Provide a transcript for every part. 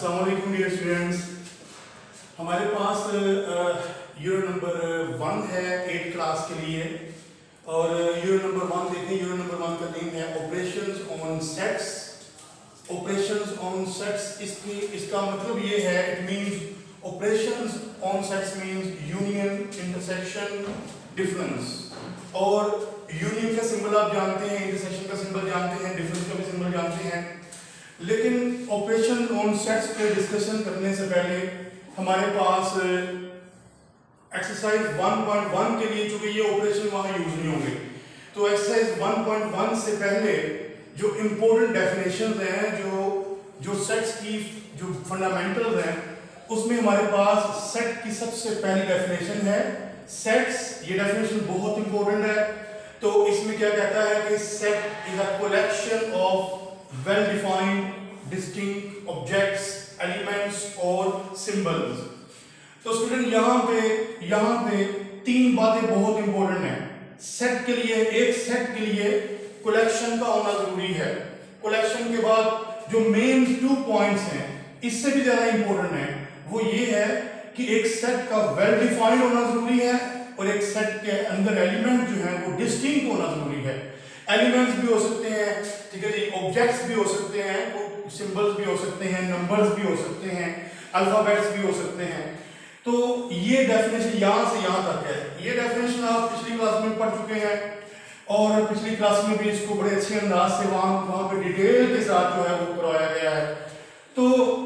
السلام علیکم dear students ہمارے پاس یونٹ نمبر ون ہے ایٹ کلاس کے لیے اور یونٹ نمبر ون دیکھیں یونٹ نمبر ون کا نیم ہے operations on sets operations on sets اس کی، اس کا مطلب یہ ہے it means operations on sets means union intersection difference اور یونین کا سمبل آپ جانتے ہیں انٹرسیکشن کا سمبل جانتے ہیں ڈفرنس کا بھی سمبل جانتے ہیں. لیکن آپریشن آن سیٹس پہ ڈسکشن کرنے سے پہلے ہمارے پاس uh, ایکسرسائز 1.1 کے لیے چونکہ یہ آپریشن وہاں یوز نہیں ہوں گے۔ تو ایکسرسائز 1.1 سے پہلے جو امپورٹنٹ ڈیفینیشنز ہیں، جو جو سیٹس کی، جو فنڈامنٹلز ہیں، اس میں ہمارے پاس سیٹ کی سب سے پہلی ڈیفینیشن ہے۔ سیٹس یہ ڈیفینیشن بہت امپورٹنٹ ہے۔ تو اس میں کیا کہتا ہے کہ set is a collection of well defined distinct objects elements اور symbols. تو اسٹوڈنٹ یہاں پہ یہاں پہ تین باتیں بہت امپورٹنٹ ہیں۔ سیٹ کے لیے، ایک سیٹ کے لیے کولیکشن کا ہونا ضروری ہے۔ کولیکشن کے بعد جو مین ٹو پوائنٹس ہیں، اس سے بھی زیادہ امپورٹنٹ ہیں۔ وہ یہ ہے کہ ایک سیٹ کا ویل ڈیفائنڈ ہونا ضروری ہے اور ایک سیٹ کے اندر ایلیمنٹ جو ہیں، وہ ڈسٹنکٹ ہونا ضروری ہے۔ ایلیمنٹس بھی ہو سکتے ہیں، ٹھیک ہے جی؟ آبجیکٹس بھی ہو سکتے ہیں سمبلس بھی ہو سکتے ہیں نمبرز بھی ہو سکتے ہیں الفابیٹس بھی ہو سکتے ہیں۔ تو یہ ڈیفینیشن یہاں سے یہاں تک ہے۔ یہ ڈیفینیشن آپ پچھلی کلاس میں پڑھ چکے ہیں اور پچھلی کلاس میں بھی اس کو بڑے اچھے انداز سے وہاں وہاں پہ ڈیٹیل کے ساتھ جو ہے وہ کروایا گیا ہے۔ تو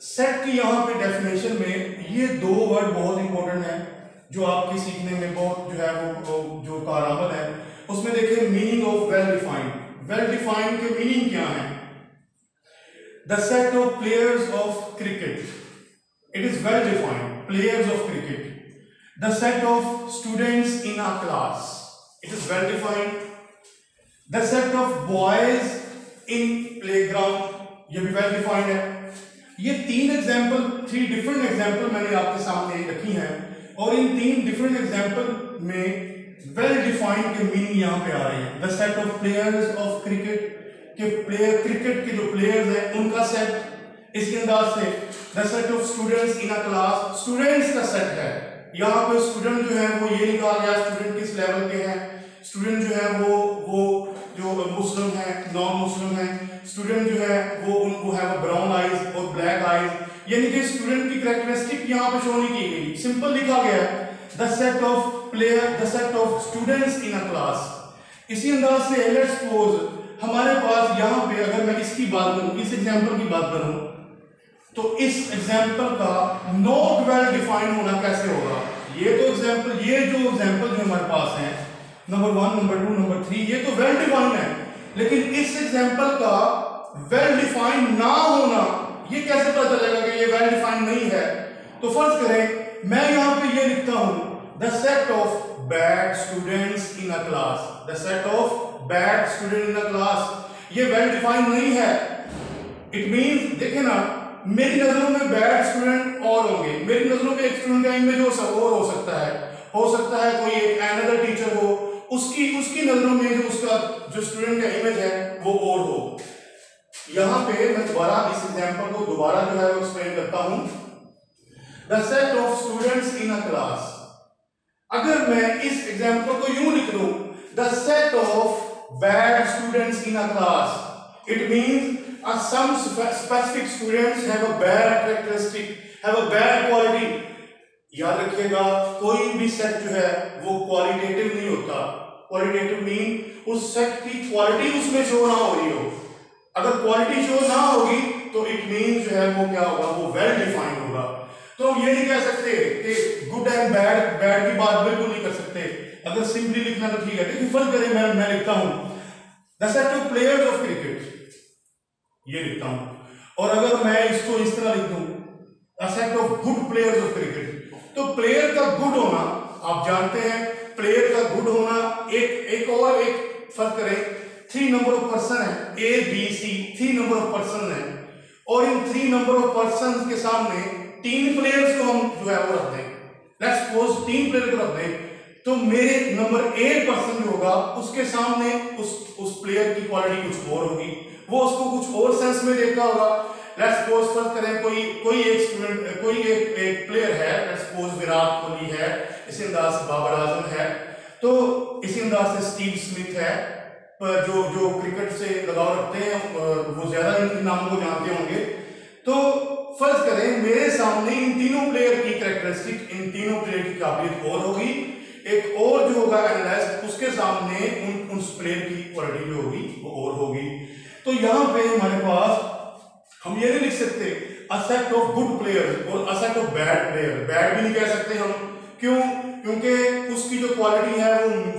سیٹ کی یہاں پہ ڈیفینیشن میں یہ دو ورڈ بہت امپورٹنٹ ہیں جو آپ کی سیکھنے میں بہت جو ہے وہ جو کارآمد ہے اس میں دیکھیں meaning of well defined well defined کے میننگ کیا ہیں؟ The set of players of cricket it is well defined players of cricket the set of students in a class it is well defined the set of boys in playground یہ بھی well defined ہے یہ تین example three different example میں نے آپ کے سامنے رکھی ہیں اور ان تین ڈفرنٹ ایگزامپل میں ویل ڈیفائنڈ کے میننگ یہاں پہ آ رہے ہیں the set of players of cricket کے پلیئر کرکٹ کے جو پلیئرز ہیں ان کا سیٹ اس کے انداز سے the set of students in class students کا سیٹ ہے یہاں پہ اسٹوڈنٹ جو ہے وہ یہ نہیں کہا گیا اسٹوڈنٹ کس لیول کے ہیں اسٹوڈنٹ جو ہے وہ وہ جو مسلم ہیں نان مسلم ہیں اسٹوڈنٹ جو ہے وہ ان کو ہے وہ براؤن آئیز اور بلیک آئیز یعنی کہ اسٹوڈنٹ کی کریکٹرسٹک یہاں پہ شو نہیں کی گئی سمپل لکھا گیا ہے the set of player the set of students in a class. اسی انداز سے let's suppose ہمارے پاس یہاں پہ اگر میں اس کی بات کروں، اس ایگزامپل کی بات کروں، تو اس ایگزامپل کا نوٹ ویل ڈیفائن ہونا کیسے ہوگا؟ یہ تو ایگزامپل یہ جو ایگزامپل جو ہمارے پاس ہیں number one number two number three یہ تو ویل ڈیفائن ہے لیکن اس ایگزامپل کا ویل ڈیفائن نہ ہونا، یہ کیسے پتا چلے گا کہ یہ ویل ڈیفائن نہیں ہے؟ تو فرض کریں، میں یہاں پہ یہ لکھتا ہوں the set of bad students in a class the set of bad student in a class یہ ویل ڈیفائن نہیں ہے اٹ مینس دیکھیں نا میری نظروں میں بیڈ اسٹوڈنٹ اور ہوں گے میری نظروں میں ایک اسٹوڈنٹ کا امیج اور ہو سکتا ہے ہو سکتا ہے کوئی ایک اینادر ٹیچر ہو اس کی اس کی نظروں میں جو اس کا جو اسٹوڈنٹ کا امیج ہے وہ اور ہو یہاں پہ میں دوبارہ اس ایگزامپل کو دوبارہ جو ہے ایکسپلین کرتا ہوں the set of students in a class اگر میں اس ایگزامپل کو یوں لکھ دوں the set of bad students in a class it means some specific students have a bad characteristic have a bad quality. یاد رکھیے گا کوئی بھی سیٹ جو ہے وہ کوالٹیٹیو نہیں ہوتا کوالٹیٹیو مین اس سیٹ کی کوالٹی اس میں شو نہ ہو رہی ہو اگر کوالٹی شو نہ ہوگی تو اٹ مین جو ہے وہ کیا ہوگا وہ ویل ڈیفائن ہوگا تو ہم یہ نہیں کہہ سکتے کہ گڈ اینڈ بیڈ بیڈ کی بات بالکل نہیں کر سکتے۔ اگر سمپلی لکھنا تو ٹھیک ہے، لیکن فرق کریں، میں میں لکھتا ہوں۔ The set of players of cricket یہ لکھتا ہوں۔ اور اگر میں اس کو اس طرح لکھ دوں set of good players of cricket تو پلیئر کا گڈ ہونا، آپ جانتے ہیں پلیئر کا گڈ ہونا ایک ایک اور ایک فرق کریں۔ تھری نمبر آف پرسن ہے A B C three number of person ہے اور ان تھری نمبر آف پرسن کے سامنے تین پلیئرز کو ہم جو ہے وہ رکھ دیں۔ لیٹس سپوز تین پلیئر کو رکھ دیں۔ تو میرے نمبر ایٹ پرسن جو ہوگا، اس کے سامنے اس اس پلیئر کی کوالٹی کچھ اور ہوگی۔ وہ اس کو کچھ اور سینس میں دیکھتا ہوگا۔ لیٹس سپوز فرض کریں، کوئی کوئی ایک اسٹوڈنٹ کوئی ایک ایک پلیئر ہے۔ لیٹس سپوز وراٹ کوہلی ہے اسی انداز سے بابر اعظم ہے۔ تو اسی انداز سے سٹیو سمتھ ہے۔ جو جو کرکٹ سے لگاؤ رکھتے ہیں وہ زیادہ ان ناموں کو جانتے ہوں گے۔ تو فرض کریں میرے سامنے ان تینوں پلیئر کی کریکٹرسٹک ان تینوں پلیئر کی قابلیت اور ہوگی۔ ایک اور جو ہوگا انالائز اس کے سامنے ان ان پلیئر کی کوالٹی جو ہوگی، وہ اور ہوگی۔ تو یہاں پہ ہمارے پاس، ہم یہ نہیں لکھ سکتے اسیٹ آف گڈ پلیئر اور a set of bad player bad بھی نہیں کہہ سکتے ہم۔ کیوں؟ کیونکہ اس کی جو کوالٹی ہے،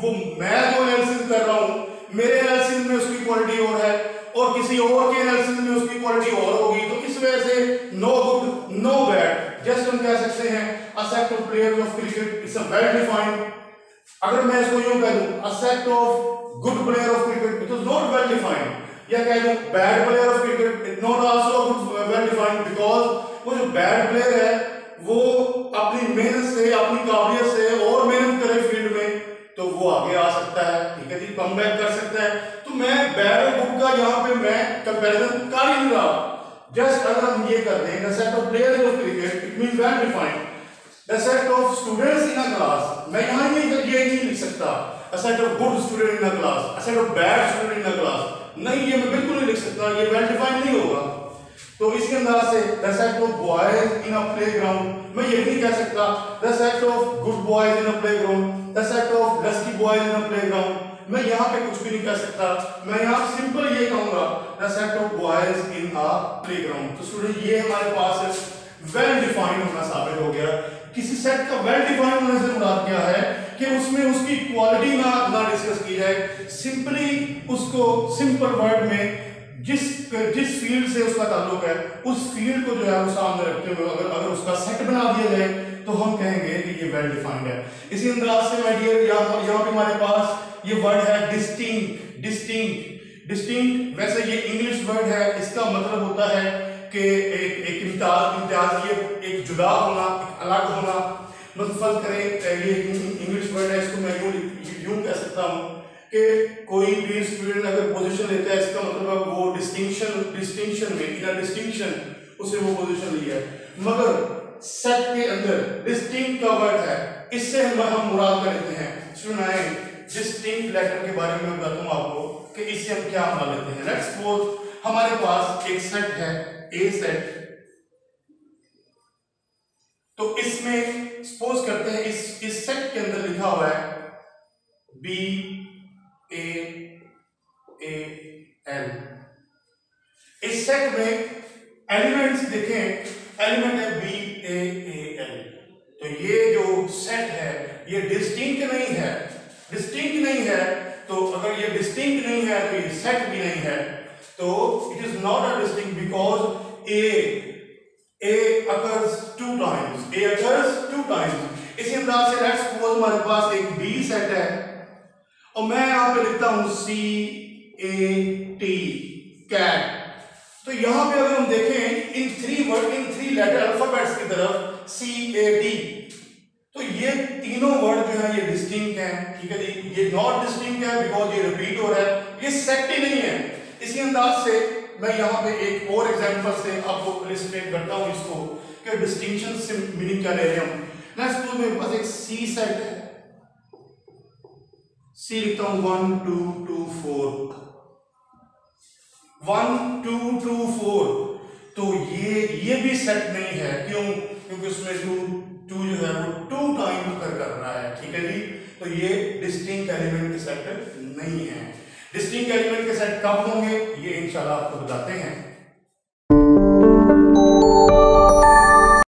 وہ میں جو انالیسس کر رہا ہوں، میرے انالیسس میں اس کی کوالٹی اور ہے۔ اور کسی اور کے انالیسس میں اس کی کوالٹی اور ہوگی۔ تو اس وجہ سے no good no bad just ہم کہہ سکتے ہیں a set of player of cricket it's a well defined اگر میں اس کو یوں کہہ دوں a set of good player of cricket it is not well defined یا کہہ دوں bad player of cricket it not also well defined because وہ جو بیڈ پلیئر ہے، وہ اپنی محنت سے، اپنی قابلیت سے اور محنت کرے فیلڈ میں، تو وہ آگے آ سکتا ہے. ٹھیک ہے جی کم بیک کر سکتا ہے. تو میں بیڈ اور گڈ کا یہاں پہ میں کمپیریزن کر ہی نہیں رہا جسٹ اگر ہم یہ کر دیں the set of player of cricket it mean well defined the set of students in a class میں یہاں یہ نہیں لکھ سکتا a set of good student in a class a set of bad student in a class نہیں یہ میں بالکل نہیں لکھ سکتا یہ ویل ڈیفائن نہیں ہوگا تو اس کے انداز سے the set of boys in a playground میں یہ نہیں کہہ سکتا the set of good boys in a playground the set of dusty boys in a playground میں یہاں پہ کچھ بھی نہیں کہہ سکتا۔ میں یہاں سمپل یہ کہوں گا the set of boys in a playground تو اسٹوڈنٹ یہ ہمارے پاس ویل ڈیفائن ہونا ثابت ہو گیا۔ کسی سیٹ کا ویل ڈیفائن ہونے سے مراد کیا ہے کہ اس میں اس کی کوالٹی نہ نہ ڈسکس کی جائے۔ سمپلی اس کو سمپل ورڈ میں جس جس فیلڈ سے اس کا تعلق ہے، اس فیلڈ کو جو ہے وہ سامنے رکھتے ہوئے اگر اگر اس کا سیٹ بنا دیا جائے تو ہم کہیں گے کہ یہ ویل ڈیفائنڈ ہے۔ اسی انداز سے میں ڈیئر یہاں پہ ہمارے پاس یہ ورڈ ہے ڈسٹنکٹ ڈسٹنکٹ ڈسٹنکٹ ویسے یہ انگلش ورڈ ہے، اس کا مطلب ہوتا ہے کہ ایک ایک امتیاز امتیاز یہ ایک جدا ہونا، ایک الگ ہونا۔ فرض کریں یہ انگلش ورڈ ہے، اس کو میں یوں یوں کہہ سکتا ہوں کہ کوئی بھی اسٹوڈنٹ اگر پوزیشن لیتا ہے، اس کا مطلب ہے وہ ڈسٹنکشن ڈسٹنکشن میں ان ڈسٹنکشن اسے وہ پوزیشن لیا ہے۔ مگر سیٹ کے اندر ڈسٹنک کا ورڈ ہے، اس سے ہم مراد کر لیتے ہیں۔ سنائیں۔ جس ڈسٹنک لیٹر کے بارے میں بتاتا ہوں آپ کو کہ اس سے ہم کیا مراد لیتے ہیں۔ لیٹس سپوز ہمارے پاس ایک سیٹ ہے اے سیٹ تو اس میں سپوز کرتے ہیں اس اس سیٹ کے اندر لکھا ہوا ہے بی اے اے ایل اس سیٹ میں ایلیمنٹس دیکھیں۔ ایلیمنٹ ہے بی اے اے ایل تو یہ جو سیٹ ہے، یہ ڈسٹنک نہیں ہے۔ ڈسٹنک نہیں ہے، تو اگر یہ ڈسٹنک نہیں ہے، تو یہ سیٹ بھی نہیں ہے، تو it is not a distinct because A A occurs two times. A occurs two times. اسی انداز سے لیٹس سپوز ہمارے پاس ایک بی سیٹ ہے. اور میں یہاں پہ لکھتا ہوں سی اے ٹی کیٹ تو یہاں پہ اگر ہم دیکھیں in three word in three letter alphabets کی طرف سی اے ٹی تو یہ تینوں ورڈ جو ہیں یہ ڈسٹنک ہیں، ٹھیک ہے جی؟ یہ ناٹ ڈسٹنک ہے بیکاز یہ ریپیٹ ہو رہا ہے، یہ سیٹ ہی نہیں ہے اسی انداز سے میں یہاں پہ ایک اور ایگزامپل سے آپ کو السٹریٹ کرتا ہوں اس کو کہ ڈسٹنکشن سے میننگ کیا لے رہے ہوں میں سپوز میرے پاس ایک سی سیٹ ہے۔ سی لکھتا ہوں one two two four one two two four تو یہ یہ بھی سیٹ نہیں ہے۔ کیوں؟ کیونکہ اس میں ٹو ٹو جو ہے وہ ٹو ٹائم کر کر رہا ہے، ٹھیک ہے جی؟ تو یہ ڈسٹنگ ایلیمنٹ کے سیٹ نہیں ہے۔ ڈسٹنگ ایلیمنٹ کے سیٹ کب ہوں گے؟ یہ انشاءاللہ آپ کو بتاتے ہیں۔